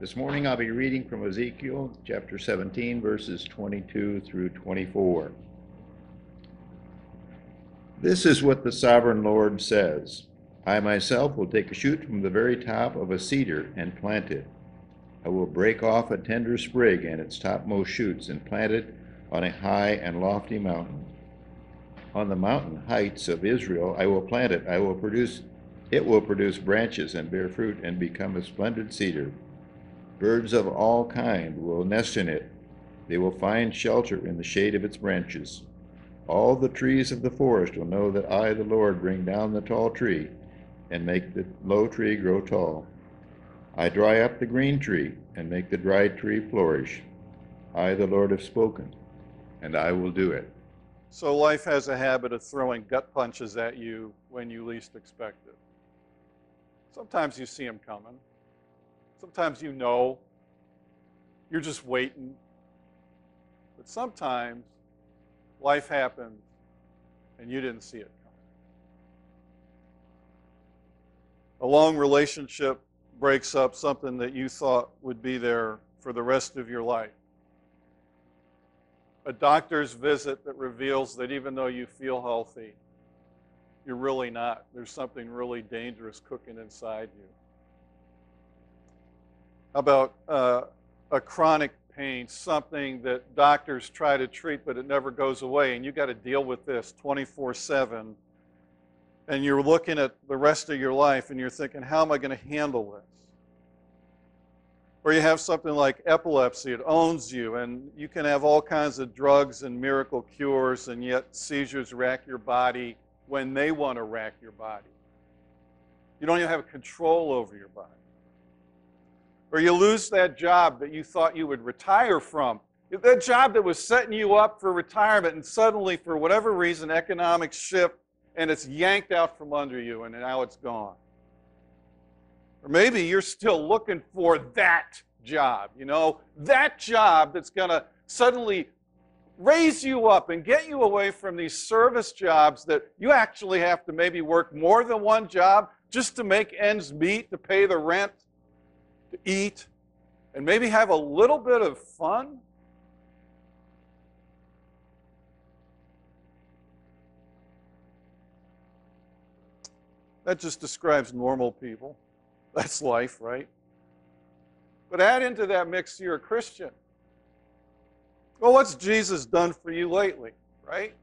This morning I'll be reading from Ezekiel chapter 17, verses 22 through 24. This is what the sovereign Lord says I myself will take a shoot from the very top of a cedar and plant it. I will break off a tender sprig and its topmost shoots and plant it on a high and lofty mountain. On the mountain heights of Israel I will plant it. I will produce it will produce branches and bear fruit and become a splendid cedar. Birds of all kind will nest in it. They will find shelter in the shade of its branches. All the trees of the forest will know that I, the Lord, bring down the tall tree and make the low tree grow tall. I dry up the green tree and make the dry tree flourish. I, the Lord, have spoken, and I will do it. So life has a habit of throwing gut punches at you when you least expect it. Sometimes you see them coming. Sometimes you know. You're just waiting. But sometimes life happens and you didn't see it coming. A long relationship breaks up something that you thought would be there for the rest of your life. A doctor's visit that reveals that even though you feel healthy, you're really not. There's something really dangerous cooking inside you. About uh, a chronic pain, something that doctors try to treat but it never goes away, and you got to deal with this 24 7. And you're looking at the rest of your life and you're thinking, how am I going to handle this? Or you have something like epilepsy, it owns you, and you can have all kinds of drugs and miracle cures, and yet seizures rack your body when they want to rack your body. You don't even have control over your body. Or you lose that job that you thought you would retire from. That job that was setting you up for retirement, and suddenly, for whatever reason, economics shift and it's yanked out from under you, and now it's gone. Or maybe you're still looking for that job, you know, that job that's going to suddenly raise you up and get you away from these service jobs that you actually have to maybe work more than one job just to make ends meet, to pay the rent, to eat, and maybe have a little bit of fun. That just describes normal people. That's life, right? But add into that mix you're a Christian. Well, what's Jesus done for you lately, right?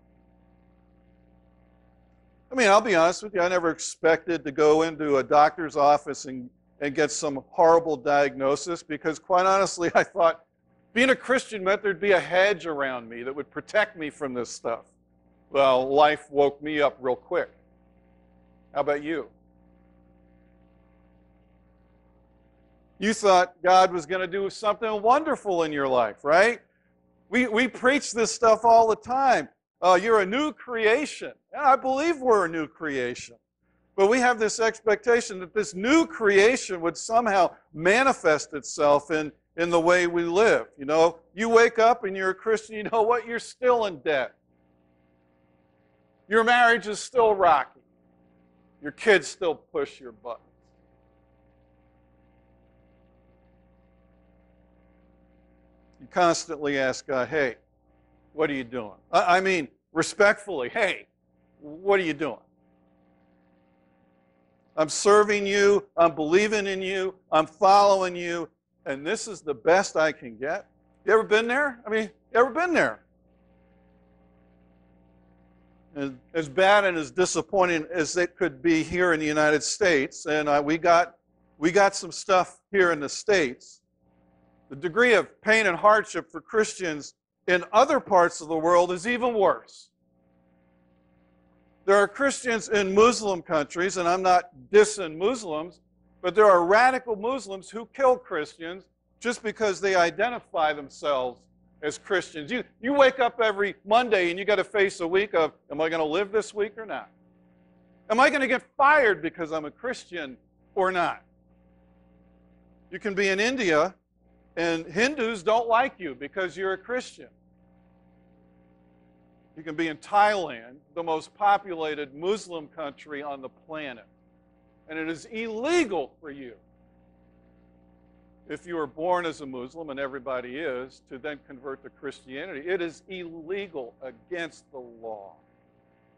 I mean, I'll be honest with you, I never expected to go into a doctor's office and, and get some horrible diagnosis because, quite honestly, I thought being a Christian meant there'd be a hedge around me that would protect me from this stuff. Well, life woke me up real quick. How about you? You thought God was going to do something wonderful in your life, right? We, we preach this stuff all the time. Uh, you're a new creation. And I believe we're a new creation. But we have this expectation that this new creation would somehow manifest itself in, in the way we live. You know, you wake up and you're a Christian, you know what? You're still in debt. Your marriage is still rocky. Your kids still push your buttons. You constantly ask God, hey, what are you doing? I mean, respectfully, hey, what are you doing? I'm serving you, I'm believing in you, I'm following you, and this is the best I can get. You ever been there? I mean, you ever been there? And as bad and as disappointing as it could be here in the United States, and uh, we got we got some stuff here in the states. The degree of pain and hardship for Christians in other parts of the world is even worse. There are Christians in Muslim countries, and I'm not dissing Muslims, but there are radical Muslims who kill Christians just because they identify themselves as Christians. You, you wake up every Monday and you got to face a week of, am I going to live this week or not? Am I going to get fired because I'm a Christian or not? You can be in India and Hindus don't like you because you're a Christian. You can be in Thailand, the most populated Muslim country on the planet, and it is illegal for you if you were born as a Muslim, and everybody is, to then convert to Christianity. It is illegal against the law.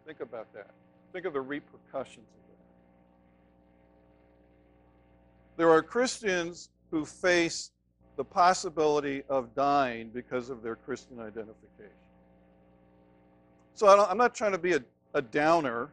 Think about that. Think of the repercussions of that. There are Christians who face the possibility of dying because of their Christian identification. So I am not trying to be a, a downer,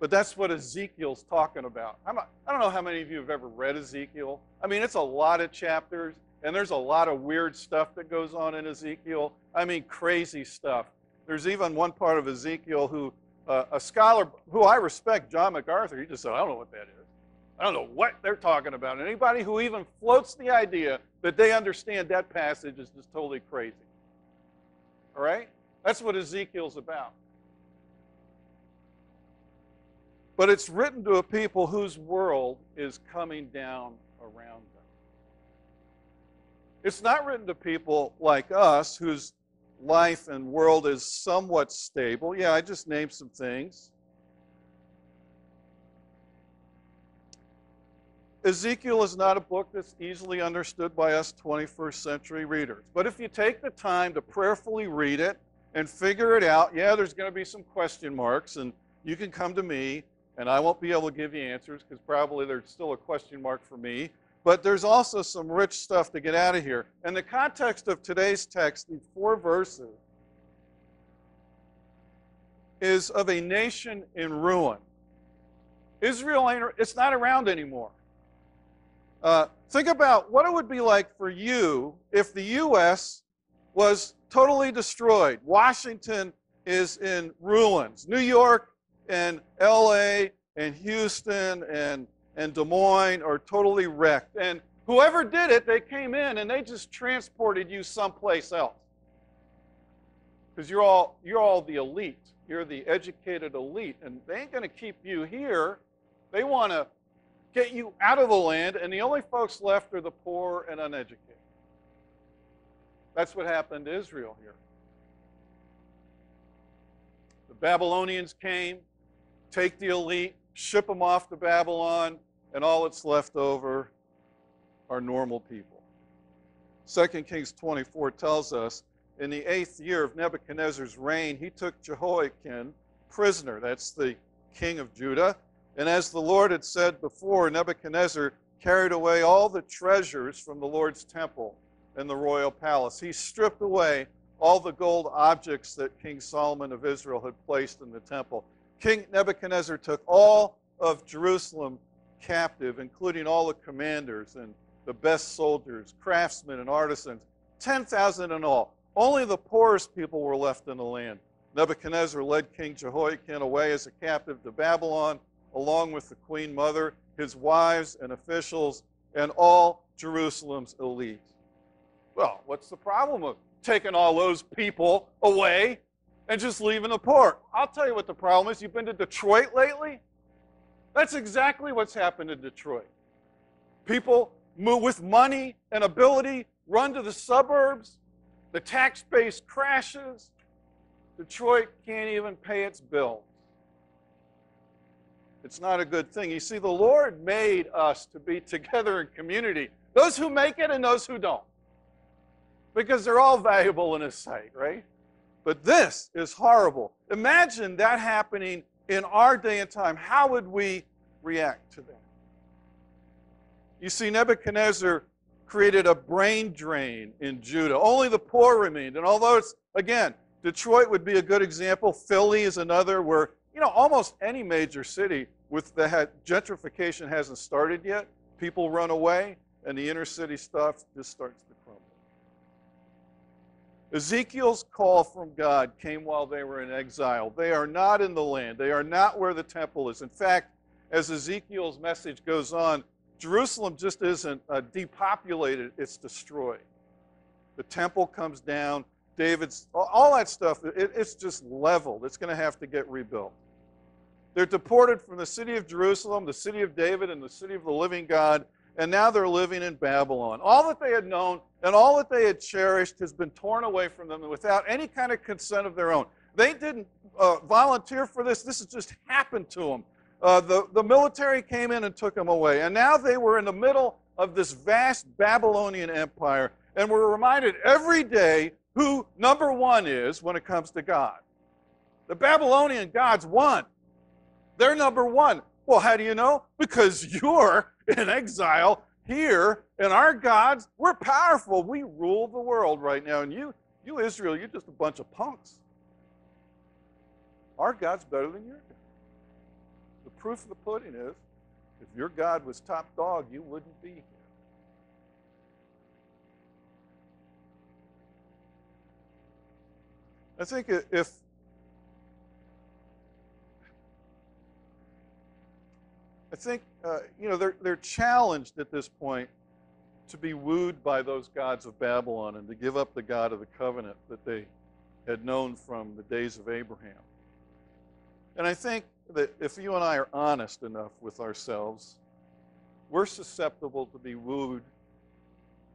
but that's what Ezekiel's talking about. I don't know how many of you have ever read Ezekiel. I mean, it's a lot of chapters, and there's a lot of weird stuff that goes on in Ezekiel. I mean, crazy stuff. There's even one part of Ezekiel who, uh, a scholar who I respect, John MacArthur, he just said, I don't know what that is. I don't know what they're talking about. And anybody who even floats the idea that they understand that passage is just totally crazy. All right? That's what Ezekiel's about. But it's written to a people whose world is coming down around them. It's not written to people like us whose life and world is somewhat stable. Yeah, I just named some things. Ezekiel is not a book that's easily understood by us 21st century readers. But if you take the time to prayerfully read it and figure it out, yeah, there's going to be some question marks, and you can come to me, and I won't be able to give you answers because probably there's still a question mark for me. But there's also some rich stuff to get out of here. And the context of today's text, these four verses, is of a nation in ruin. Israel it's not around anymore. Uh, think about what it would be like for you if the U.S. was totally destroyed. Washington is in ruins. New York and L.A. and Houston and, and Des Moines are totally wrecked. And whoever did it, they came in and they just transported you someplace else. Because you're all, you're all the elite. You're the educated elite. And they ain't going to keep you here. They want to get you out of the land, and the only folks left are the poor and uneducated. That's what happened to Israel here. The Babylonians came, take the elite, ship them off to Babylon, and all that's left over are normal people. 2 Kings 24 tells us in the eighth year of Nebuchadnezzar's reign, he took Jehoiakim prisoner. That's the king of Judah and as the Lord had said before, Nebuchadnezzar carried away all the treasures from the Lord's temple and the royal palace. He stripped away all the gold objects that King Solomon of Israel had placed in the temple. King Nebuchadnezzar took all of Jerusalem captive, including all the commanders and the best soldiers, craftsmen, and artisans 10,000 in all. Only the poorest people were left in the land. Nebuchadnezzar led King Jehoiakim away as a captive to Babylon along with the Queen Mother, his wives and officials, and all Jerusalem's elite. Well, what's the problem with taking all those people away and just leaving the poor? I'll tell you what the problem is. You've been to Detroit lately? That's exactly what's happened in Detroit. People move with money and ability run to the suburbs. The tax base crashes. Detroit can't even pay its bills. It's not a good thing. You see, the Lord made us to be together in community, those who make it and those who don't, because they're all valuable in His sight, right? But this is horrible. Imagine that happening in our day and time. How would we react to that? You see, Nebuchadnezzar created a brain drain in Judah. Only the poor remained. And although it's, again, Detroit would be a good example, Philly is another where you know, almost any major city with the gentrification hasn't started yet, people run away, and the inner city stuff just starts to crumble. Ezekiel's call from God came while they were in exile. They are not in the land. They are not where the temple is. In fact, as Ezekiel's message goes on, Jerusalem just isn't uh, depopulated, it's destroyed. The temple comes down, David's, all that stuff, it, it's just leveled. It's going to have to get rebuilt. They're deported from the city of Jerusalem, the city of David, and the city of the living God, and now they're living in Babylon. All that they had known and all that they had cherished has been torn away from them without any kind of consent of their own. They didn't uh, volunteer for this, this has just happened to them. Uh, the, the military came in and took them away. And now they were in the middle of this vast Babylonian empire. And we're reminded every day who number one is when it comes to God. The Babylonian gods won. They're number one. Well, how do you know? Because you're in exile here, and our gods, we're powerful. We rule the world right now. And you, you Israel, you're just a bunch of punks. Our God's better than your God. The proof of the pudding is if your God was top dog, you wouldn't be here. I think if I think uh, you know they're they're challenged at this point to be wooed by those gods of Babylon and to give up the God of the covenant that they had known from the days of Abraham. And I think that if you and I are honest enough with ourselves, we're susceptible to be wooed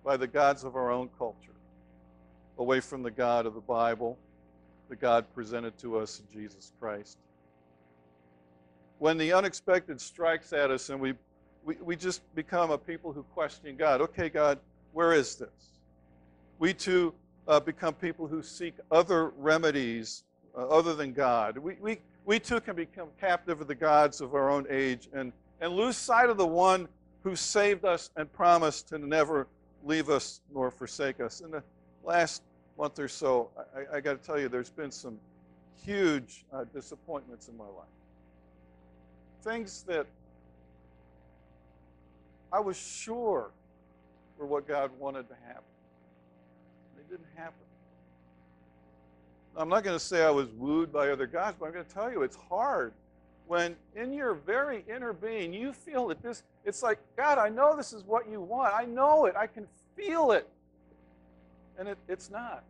by the gods of our own culture, away from the God of the Bible, the God presented to us in Jesus Christ. When the unexpected strikes at us and we, we, we just become a people who question God, okay, God, where is this? We too uh, become people who seek other remedies uh, other than God. We, we, we too can become captive of the gods of our own age and, and lose sight of the one who saved us and promised to never leave us nor forsake us. In the last month or so, I, I got to tell you, there's been some huge uh, disappointments in my life. Things that I was sure were what God wanted to happen. They didn't happen. I'm not going to say I was wooed by other gods, but I'm going to tell you it's hard when in your very inner being you feel that this, it's like, God, I know this is what you want. I know it. I can feel it. And it, it's not.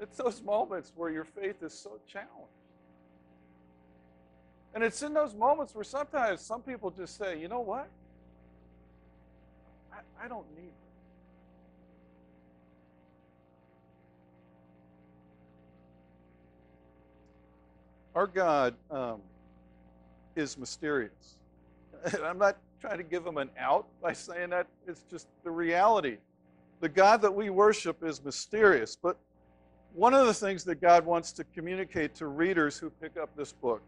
It's those moments where your faith is so challenged. And it's in those moments where sometimes some people just say, you know what? I, I don't need Our God um, is mysterious. And I'm not trying to give them an out by saying that. It's just the reality. The God that we worship is mysterious. But one of the things that God wants to communicate to readers who pick up this book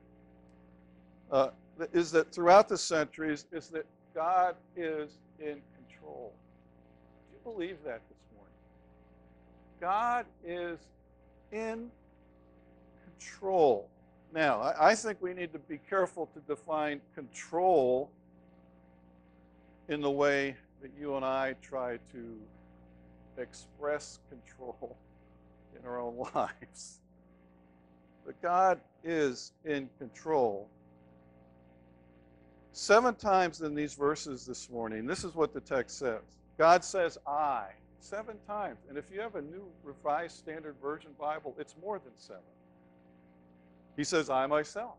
uh, is that throughout the centuries is that God is in control. Do you believe that this morning? God is in control. Now, I, I think we need to be careful to define control in the way that you and I try to express control in our own lives. But God is in control. Seven times in these verses this morning, this is what the text says God says, I. Seven times. And if you have a new Revised Standard Version Bible, it's more than seven. He says, I myself.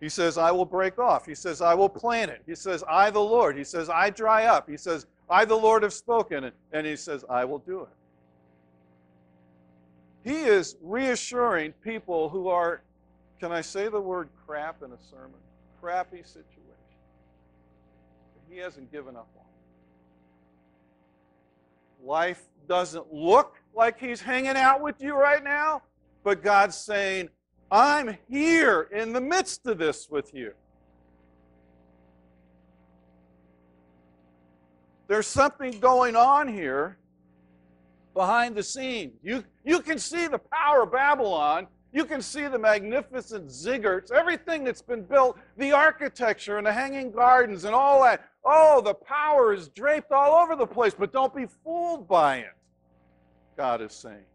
He says, I will break off. He says, I will plant it. He says, I, the Lord. He says, I dry up. He says, I, the Lord, have spoken. And he says, I will do it. He is reassuring people who are, can I say the word crap in a sermon? Crappy situation. He hasn't given up on. it. Life doesn't look like he's hanging out with you right now, but God's saying, I'm here in the midst of this with you. There's something going on here behind the scenes. You, you can see the power of Babylon. You can see the magnificent ziggurats, everything that's been built, the architecture and the hanging gardens and all that. Oh, the power is draped all over the place, but don't be fooled by it, God is saying.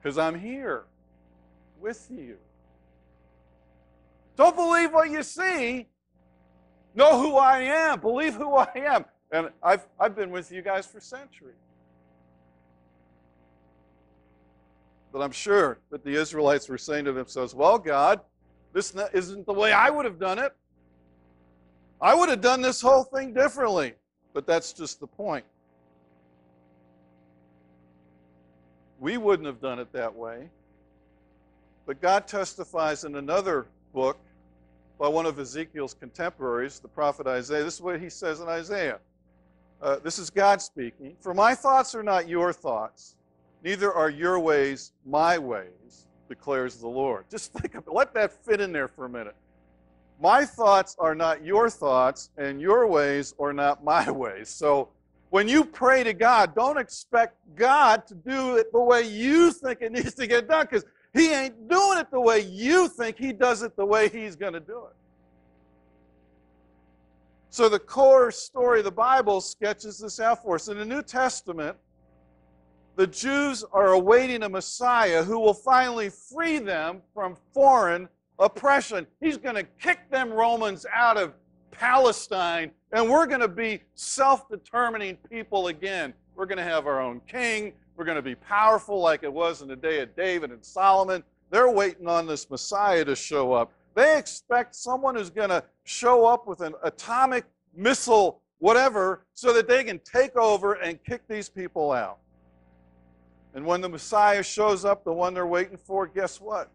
Because I'm here with you. Don't believe what you see. Know who I am. Believe who I am. And I've, I've been with you guys for centuries. But I'm sure that the Israelites were saying to themselves, Well, God, this isn't the way I would have done it. I would have done this whole thing differently. But that's just the point. We wouldn't have done it that way. But God testifies in another book by one of Ezekiel's contemporaries, the prophet Isaiah. This is what he says in Isaiah. Uh, this is God speaking. For my thoughts are not your thoughts, neither are your ways my ways, declares the Lord. Just think of it. Let that fit in there for a minute. My thoughts are not your thoughts, and your ways are not my ways. So when you pray to God, don't expect God to do it the way you think it needs to get done, because He ain't doing it the way you think. He does it the way He's going to do it. So the core story of the Bible sketches this out for us. In the New Testament, the Jews are awaiting a Messiah who will finally free them from foreign oppression. He's going to kick them Romans out of Palestine, and we're going to be self determining people again. We're going to have our own king. We're going to be powerful like it was in the day of David and Solomon. They're waiting on this Messiah to show up. They expect someone who's going to show up with an atomic missile, whatever, so that they can take over and kick these people out. And when the Messiah shows up, the one they're waiting for, guess what?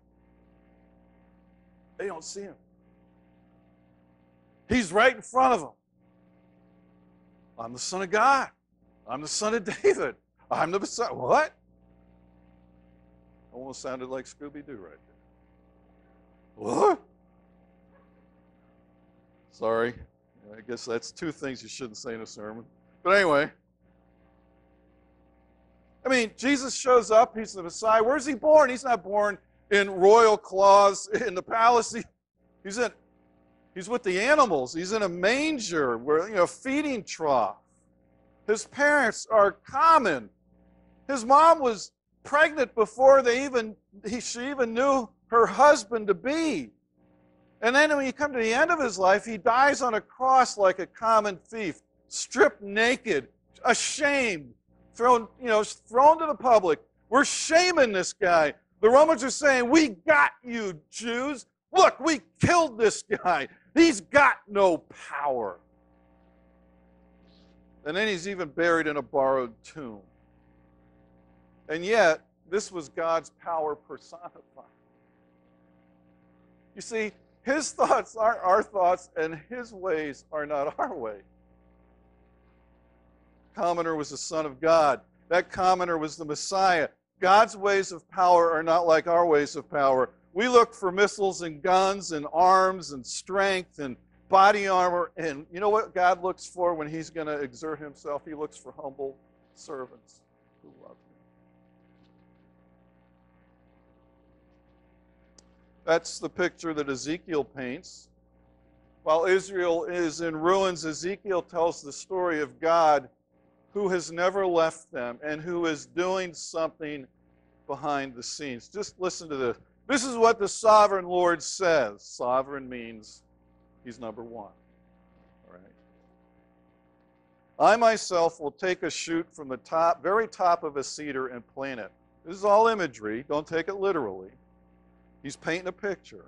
They don't see him. He's right in front of them. I'm the Son of God. I'm the Son of David. I'm the Messiah. What? Almost sounded like Scooby Doo right there. What? Sorry. I guess that's two things you shouldn't say in a sermon. But anyway. I mean, Jesus shows up. He's the Messiah. Where's he born? He's not born in royal claws in the palace. He, he's in, he's with the animals. He's in a manger, where you know, feeding trough. His parents are common. His mom was pregnant before they even he, she even knew her husband to be. And then when you come to the end of his life, he dies on a cross like a common thief, stripped naked, ashamed, thrown, you know, thrown to the public. We're shaming this guy. The Romans are saying, We got you, Jews. Look, we killed this guy. He's got no power. And then he's even buried in a borrowed tomb. And yet, this was God's power personified. You see, his thoughts aren't our thoughts, and his ways are not our way. Commoner was the Son of God. That commoner was the Messiah. God's ways of power are not like our ways of power. We look for missiles and guns and arms and strength and body armor. And you know what God looks for when He's going to exert Himself? He looks for humble servants who love Him. That's the picture that Ezekiel paints. While Israel is in ruins, Ezekiel tells the story of God who has never left them and who is doing something behind the scenes. Just listen to this. This is what the sovereign Lord says. Sovereign means he's number one. All right. I myself will take a shoot from the top, very top of a cedar and plant it. This is all imagery. Don't take it literally. He's painting a picture.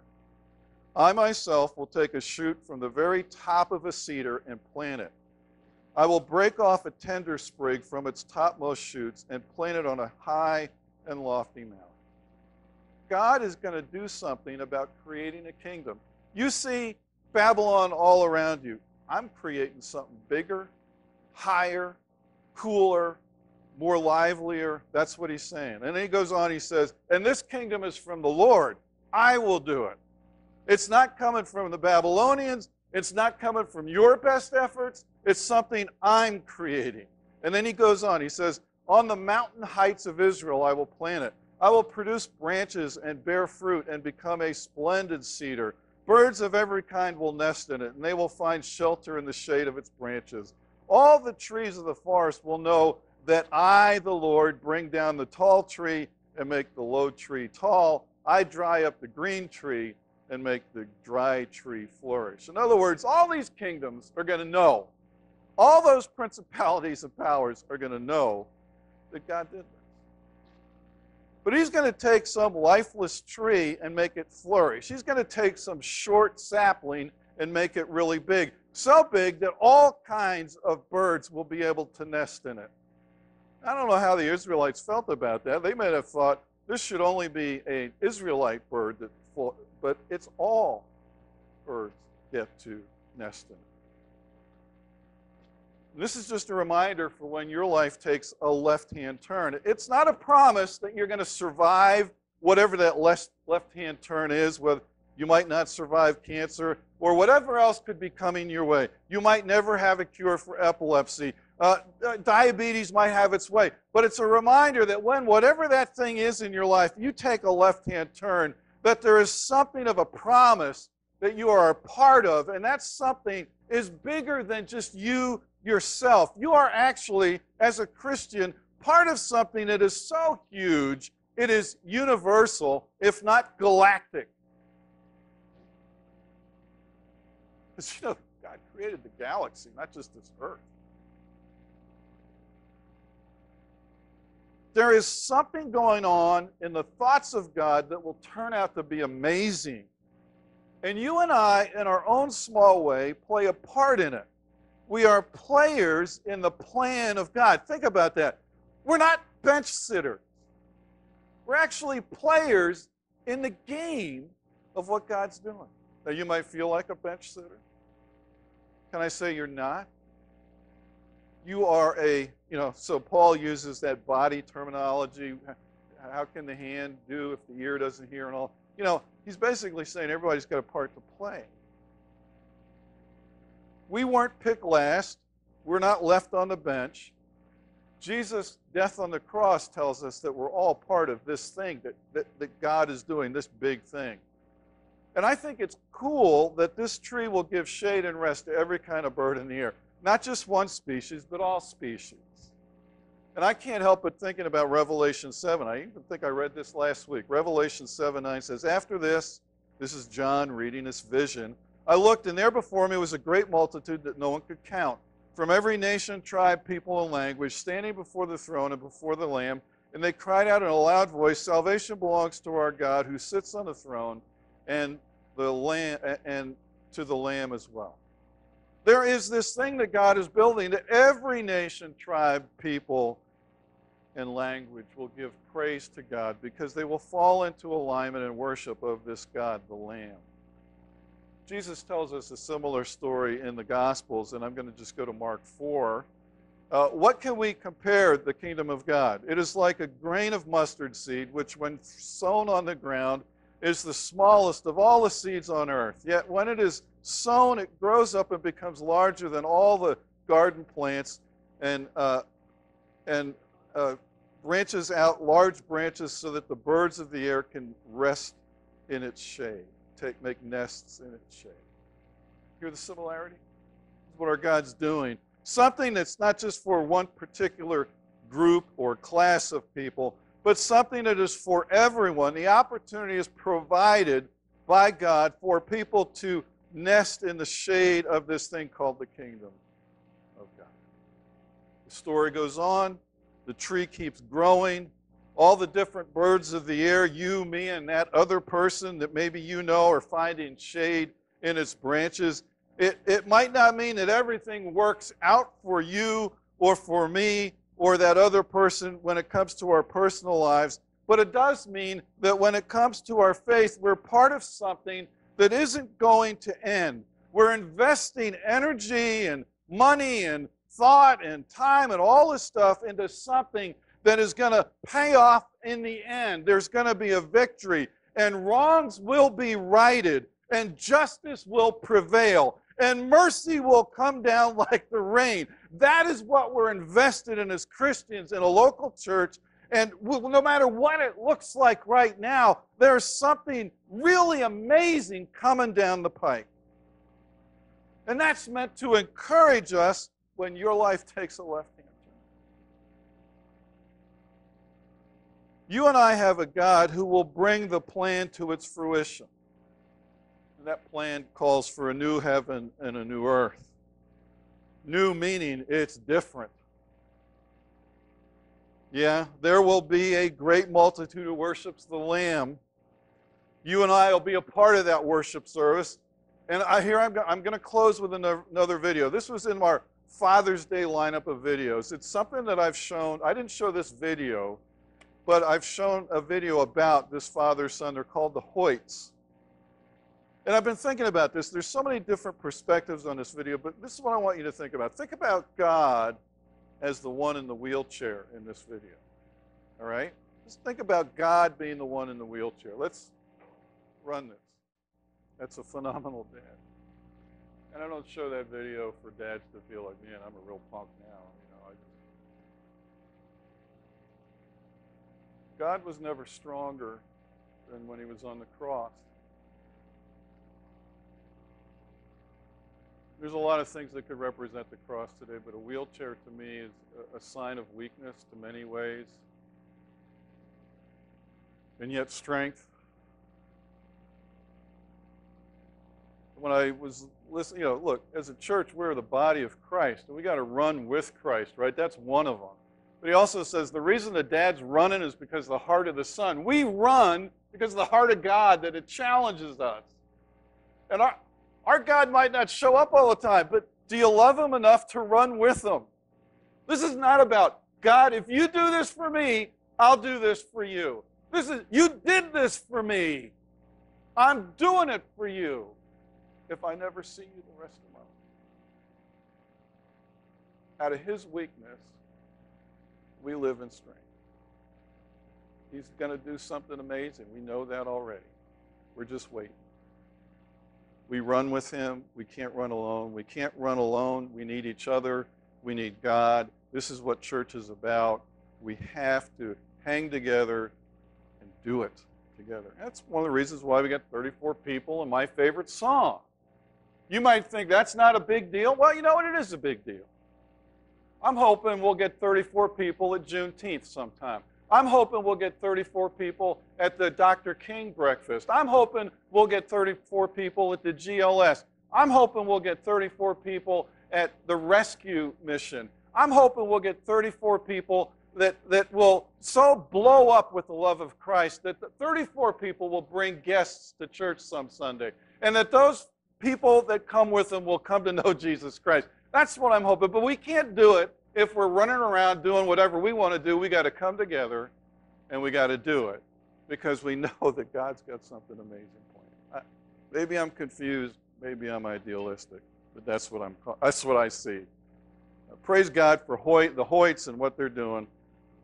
I myself will take a shoot from the very top of a cedar and plant it. I will break off a tender sprig from its topmost shoots and plant it on a high and lofty mountain. God is going to do something about creating a kingdom. You see Babylon all around you. I'm creating something bigger, higher, cooler, more livelier. That's what he's saying. And then he goes on, he says, And this kingdom is from the Lord. I will do it. It's not coming from the Babylonians. It's not coming from your best efforts. It's something I'm creating. And then he goes on. He says, On the mountain heights of Israel I will plant it. I will produce branches and bear fruit and become a splendid cedar. Birds of every kind will nest in it, and they will find shelter in the shade of its branches. All the trees of the forest will know that I, the Lord, bring down the tall tree and make the low tree tall. I dry up the green tree and make the dry tree flourish. In other words, all these kingdoms are going to know, all those principalities and powers are going to know that God did this. But he's going to take some lifeless tree and make it flourish. He's going to take some short sapling and make it really big. So big that all kinds of birds will be able to nest in it. I don't know how the Israelites felt about that. They may have thought, This should only be an Israelite bird, that, but it's all birds get to nest in it. This is just a reminder for when your life takes a left hand turn. It's not a promise that you're going to survive whatever that left hand turn is, whether you might not survive cancer or whatever else could be coming your way. You might never have a cure for epilepsy. Uh, uh diabetes might have its way. But it's a reminder that when whatever that thing is in your life, you take a left hand turn, that there is something of a promise that you are a part of, and that something is bigger than just you yourself. You are actually, as a Christian, part of something that is so huge, it is universal, if not galactic. Because, you know, God created the galaxy, not just this earth. There is something going on in the thoughts of God that will turn out to be amazing. And you and I, in our own small way, play a part in it. We are players in the plan of God. Think about that. We're not bench sitters. We're actually players in the game of what God's doing. Now, you might feel like a bench sitter. Can I say you're not? You are a, you know, so Paul uses that body terminology. How can the hand do if the ear doesn't hear and all? You know, he's basically saying everybody's got a part to play. We weren't picked last. We're not left on the bench. Jesus' death on the cross tells us that we're all part of this thing that, that, that God is doing, this big thing. And I think it's cool that this tree will give shade and rest to every kind of bird in the air. Not just one species, but all species. And I can't help but thinking about Revelation 7. I even think I read this last week. Revelation 7 9 says, After this, this is John reading this vision. I looked, and there before me was a great multitude that no one could count, from every nation, tribe, people, and language, standing before the throne and before the Lamb. And they cried out in a loud voice, Salvation belongs to our God who sits on the throne and the lamb and to the lamb as well. There is this thing that God is building that every nation, tribe, people, and language will give praise to God because they will fall into alignment and worship of this God, the Lamb. Jesus tells us a similar story in the Gospels, and I'm going to just go to Mark 4. Uh, what can we compare the kingdom of God? It is like a grain of mustard seed, which, when sown on the ground, is the smallest of all the seeds on earth. Yet, when it is sown, it grows up and becomes larger than all the garden plants and, uh, and uh, branches out large branches so that the birds of the air can rest in its shade take, make nests in its shade. Hear the similarity? This is what our God's doing. Something that's not just for one particular group or class of people, but something that is for everyone. The opportunity is provided by God for people to nest in the shade of this thing called the kingdom of God. The story goes on. The tree keeps growing all the different birds of the air, you, me, and that other person that maybe you know are finding shade in its branches. It, it might not mean that everything works out for you or for me or that other person when it comes to our personal lives, but it does mean that when it comes to our faith, we're part of something that isn't going to end. We're investing energy and money and thought and time and all this stuff into something that is going to pay off in the end. There's going to be a victory, and wrongs will be righted, and justice will prevail, and mercy will come down like the rain. That is what we're invested in as Christians in a local church. And no matter what it looks like right now, there's something really amazing coming down the pike. And that's meant to encourage us when your life takes a left turn. You and I have a God who will bring the plan to its fruition. And that plan calls for a new heaven and a new earth. New meaning it's different. Yeah, there will be a great multitude who worships the Lamb. You and I will be a part of that worship service. And I here I'm, I'm going to close with another video. This was in our Father's Day lineup of videos. It's something that I've shown. I didn't show this video but I've shown a video about this father son. They're called the Hoyts. And I've been thinking about this. There's so many different perspectives on this video, but this is what I want you to think about. Think about God as the one in the wheelchair in this video. All right? Just think about God being the one in the wheelchair. Let's run this. That's a phenomenal dad. And I don't show that video for dads to feel like, man, I'm a real punk now. You know, I just... God was never stronger than when he was on the cross. There's a lot of things that could represent the cross today, but a wheelchair to me is a, sign of weakness to many ways, and yet strength. When I was listening, you know, look, as a church, we're the body of Christ, and we got to run with Christ, right? That's one of them. But he also says the reason the dad's running is because of the heart of the son. We run because of the heart of God that it challenges us. And our, our God might not show up all the time, but do you love him enough to run with him? This is not about, God, if you do this for me, I'll do this for you. This is, you did this for me. I'm doing it for you if I never see you the rest of my life. Out of his weakness, we live in strength. He's going to do something amazing. We know that already. We're just waiting. We run with him. We can't run alone. We can't run alone. We need each other. We need God. This is what church is about. We have to hang together and do it together. That's one of the reasons why we got 34 people in my favorite song. You might think that's not a big deal. Well, you know what? It is a big deal. I'm hoping we'll get 34 people at Juneteenth sometime. I'm hoping we'll get 34 people at the Dr. King breakfast. I'm hoping we'll get 34 people at the GLS. I'm hoping we'll get 34 people at the rescue mission. I'm hoping we'll get 34 people that, that will so blow up with the love of Christ that 34 people will bring guests to church some Sunday. And that those people that come with them will come to know Jesus Christ. That's what I'm hoping. But we can't do it if we're running around doing whatever we want to do. We got to come together and we got to do it because we know that God's got something amazing planned. Maybe I'm confused. Maybe I'm idealistic, but that's what I'm. That's what I see. Uh, praise God for Hoyt, the Hoyts and what they're doing.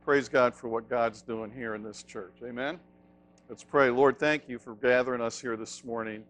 Praise God for what God's doing here in this church. Amen. Let's pray. Lord, thank you for gathering us here this morning.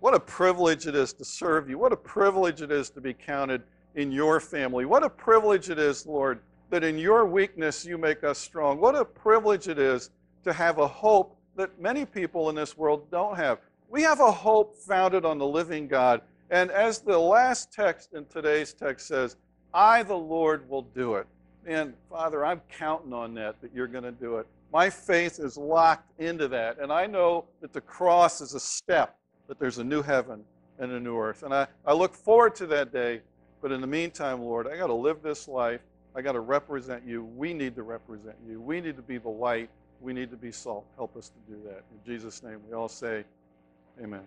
What a privilege it is to serve you. What a privilege it is to be counted in your family. What a privilege it is, Lord, that in your weakness you make us strong. What a privilege it is to have a hope that many people in this world don't have. We have a hope founded on the living God. And as the last text in today's text says, I, the Lord, will do it. And Father, I'm counting on that, that you're going to do it. My faith is locked into that. And I know that the cross is a step that there's a new heaven and a new earth. And I, I look forward to that day. But in the meantime, Lord, I got to live this life. I got to represent you. We need to represent you. We need to be the light. We need to be salt. Help us to do that. In Jesus' name, we all say, Amen.